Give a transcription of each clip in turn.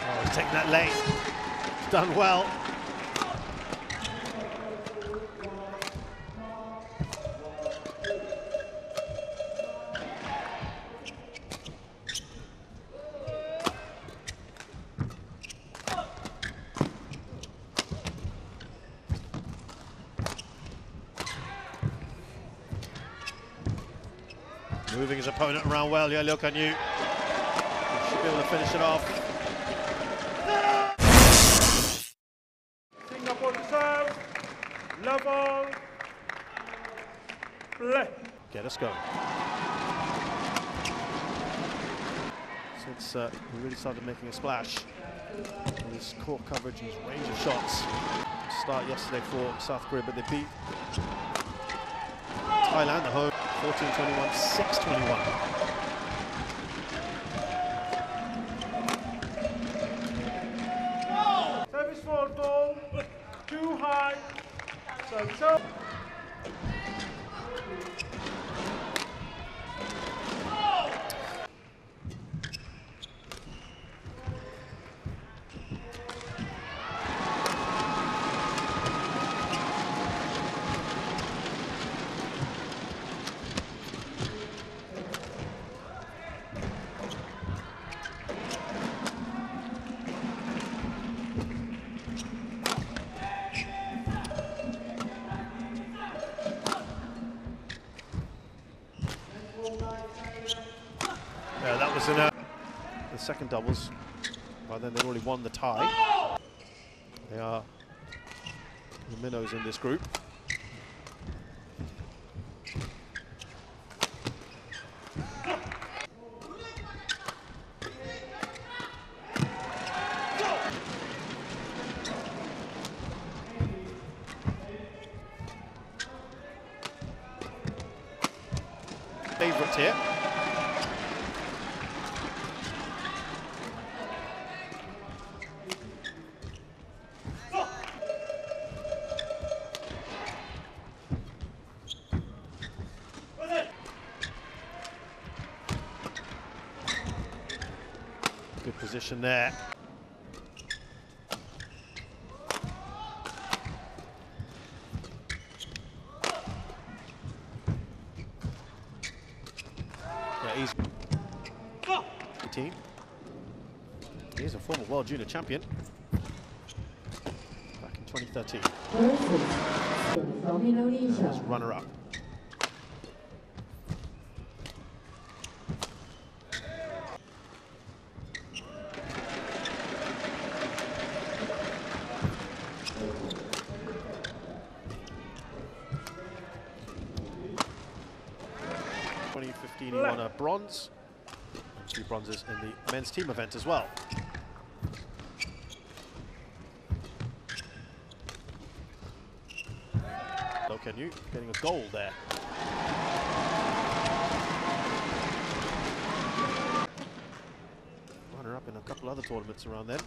Oh, take that lane, done well. His opponent around well. Yeah, Loh Kean Yew. Should be able to finish it off. Singapore serve, level, play. Okay, let's going. Since uh, he really started making a splash with his court coverage and his range of shots. Start yesterday for South Korea, but they beat Thailand at home 14-21, 6-21. Service for tall, too high, so so. Second doubles. By then they'd already won the tie. They are the minnows in this group. Position there. Yeah, he's 18. He's a former World Junior Champion back in 2013. from As runner-up. He won a bronze, two bronzes in the men's team event as well. You getting a goal there. Runner up in a couple other tournaments around then.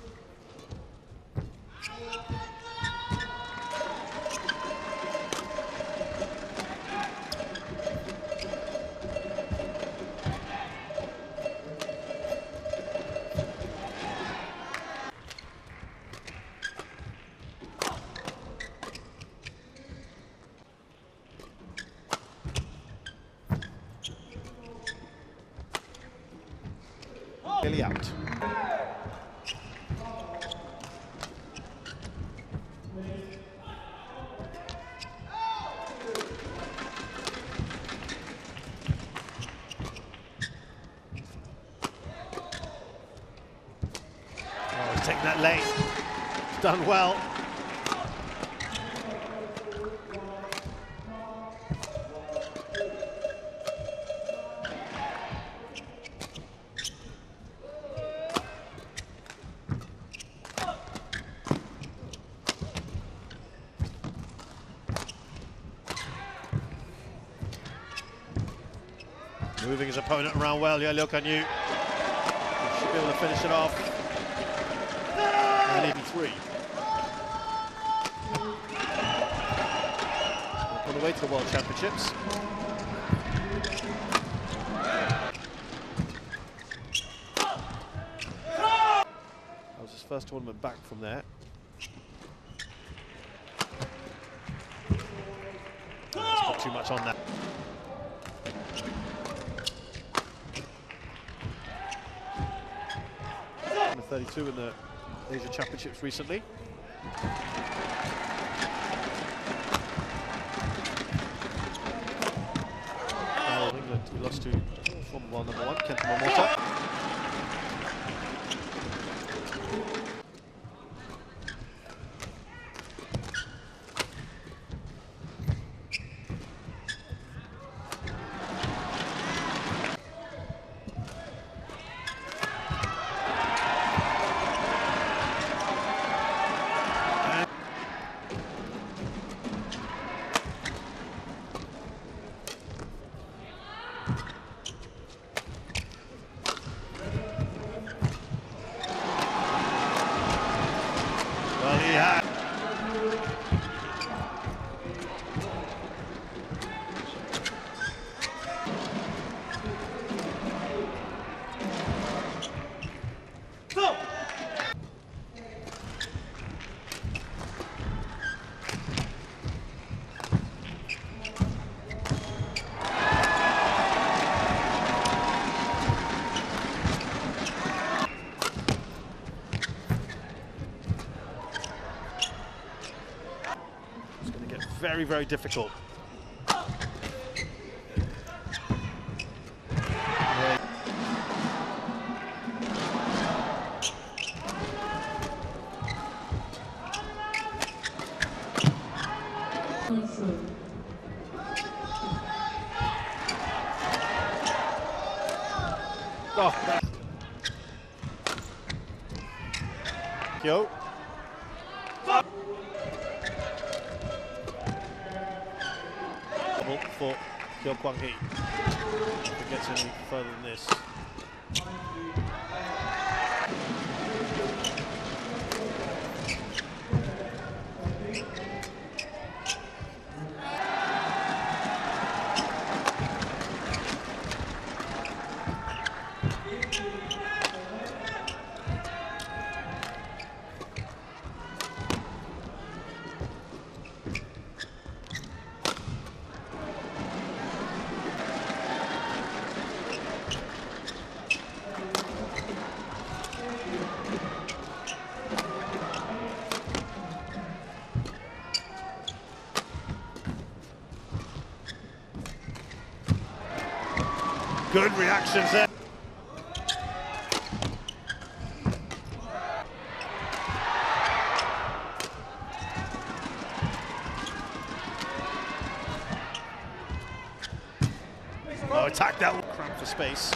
Nearly out. Oh, taking that lane. Done well. Moving his opponent around well. Yeah, Loh Kean Yew. Should be able to finish it off. Three. On the way to the World Championships. That was his first tournament back from there. Too much on that. 32 in the Asia Championships recently. Uh, England, we lost to world number one, Momota. Very, very difficult. Oh, Yo. Kyo Kwang Hee. If it gets any further than this. Good reactions there. Oh, attack that one. For space.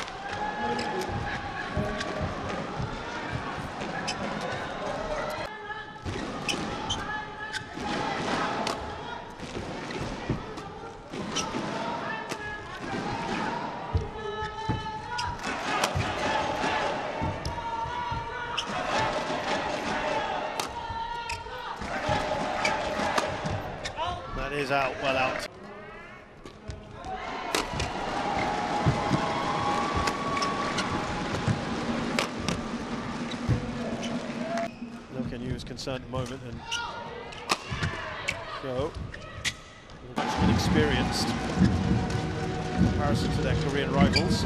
Concerned at the moment and go. Much inexperienced in comparison to their Korean rivals.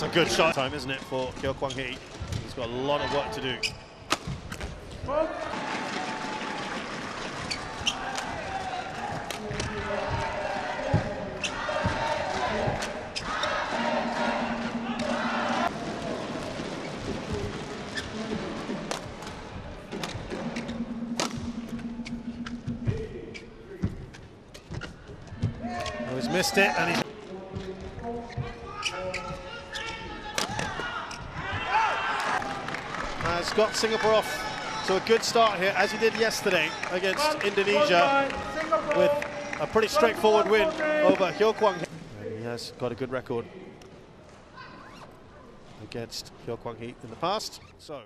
That's a good shot. Time, isn't it, for Kyo Kwang Hee? He's got a lot of work to do. Oh, he's missed it and he's... Has got Singapore off to a good start here, as he did yesterday against Indonesia, with a pretty straightforward win over Heo Kwang. And he has got a good record against Heo Kwang Hee in the past. So.